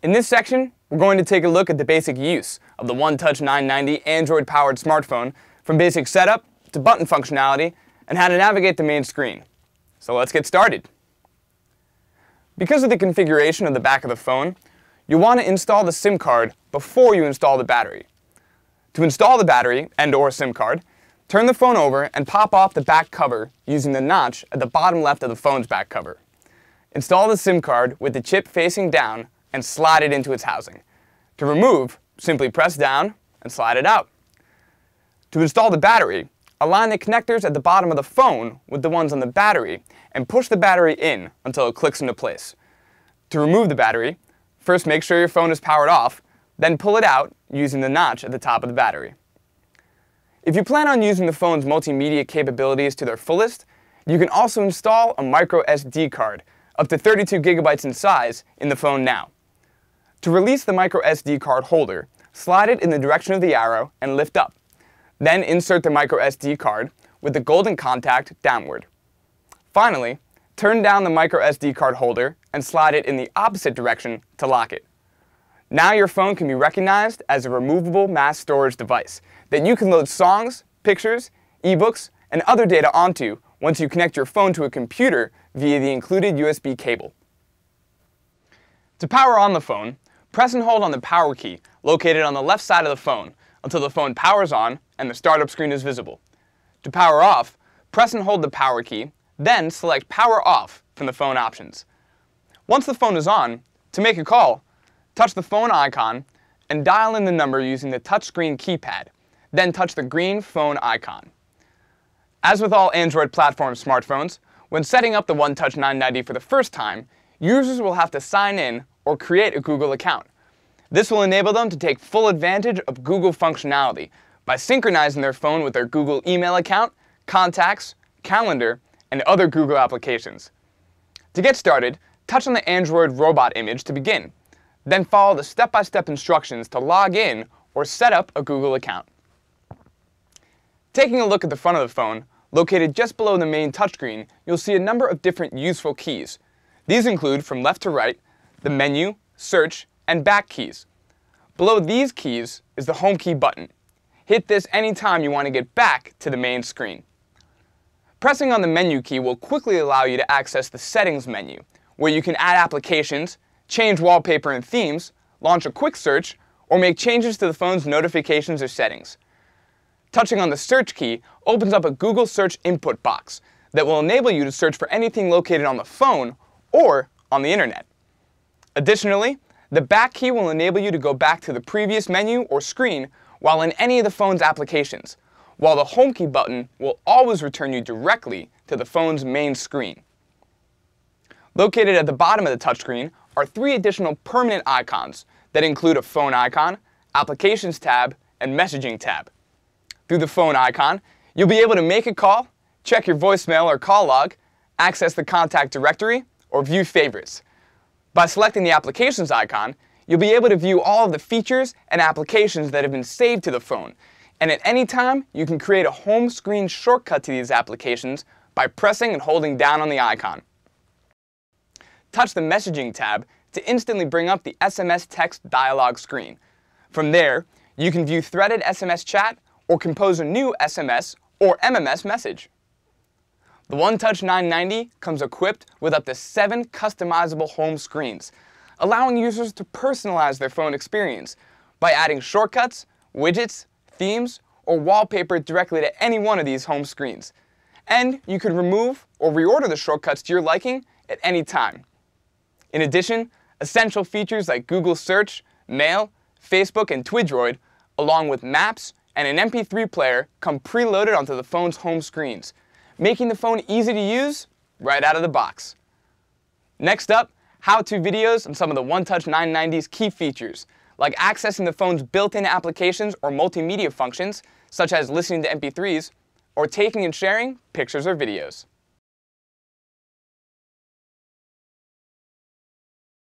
In this section, we're going to take a look at the basic use of the OneTouch 990 Android-powered smartphone from basic setup to button functionality and how to navigate the main screen. So let's get started. Because of the configuration of the back of the phone, you'll want to install the SIM card before you install the battery. To install the battery and or SIM card, turn the phone over and pop off the back cover using the notch at the bottom left of the phone's back cover. Install the SIM card with the chip facing down and slide it into its housing. To remove, simply press down and slide it out. To install the battery, align the connectors at the bottom of the phone with the ones on the battery and push the battery in until it clicks into place. To remove the battery, first make sure your phone is powered off, then pull it out using the notch at the top of the battery. If you plan on using the phone's multimedia capabilities to their fullest, you can also install a micro SD card, up to 32 gigabytes in size, in the phone now. To release the micro SD card holder, slide it in the direction of the arrow and lift up. Then insert the micro SD card with the golden contact downward. Finally, turn down the micro SD card holder and slide it in the opposite direction to lock it. Now your phone can be recognized as a removable mass storage device that you can load songs, pictures, ebooks, and other data onto once you connect your phone to a computer via the included USB cable. To power on the phone, Press and hold on the power key located on the left side of the phone until the phone powers on and the startup screen is visible. To power off, press and hold the power key, then select Power Off from the phone options. Once the phone is on, to make a call, touch the phone icon and dial in the number using the touchscreen keypad, then touch the green phone icon. As with all Android platform smartphones, when setting up the OneTouch 990 for the first time, users will have to sign in or create a Google account. This will enable them to take full advantage of Google functionality by synchronizing their phone with their Google email account, contacts, calendar, and other Google applications. To get started, touch on the Android robot image to begin. Then follow the step-by-step -step instructions to log in or set up a Google account. Taking a look at the front of the phone, located just below the main touchscreen, you'll see a number of different useful keys. These include, from left to right, the menu, search, and back keys. Below these keys is the home key button. Hit this anytime you want to get back to the main screen. Pressing on the menu key will quickly allow you to access the settings menu, where you can add applications, change wallpaper and themes, launch a quick search, or make changes to the phone's notifications or settings. Touching on the search key opens up a Google search input box that will enable you to search for anything located on the phone or on the internet. Additionally, the back key will enable you to go back to the previous menu or screen while in any of the phone's applications, while the home key button will always return you directly to the phone's main screen. Located at the bottom of the touchscreen are three additional permanent icons that include a phone icon, applications tab, and messaging tab. Through the phone icon, you'll be able to make a call, check your voicemail or call log, access the contact directory, or view favorites. By selecting the Applications icon, you'll be able to view all of the features and applications that have been saved to the phone. And at any time, you can create a home screen shortcut to these applications by pressing and holding down on the icon. Touch the Messaging tab to instantly bring up the SMS text dialog screen. From there, you can view threaded SMS chat or compose a new SMS or MMS message. The OneTouch 990 comes equipped with up to seven customizable home screens, allowing users to personalize their phone experience by adding shortcuts, widgets, themes, or wallpaper directly to any one of these home screens. And you could remove or reorder the shortcuts to your liking at any time. In addition, essential features like Google Search, Mail, Facebook, and Twidroid, along with Maps and an MP3 player come preloaded onto the phone's home screens, making the phone easy to use right out of the box. Next up, how-to videos on some of the OneTouch 990's key features, like accessing the phone's built-in applications or multimedia functions, such as listening to MP3s, or taking and sharing pictures or videos.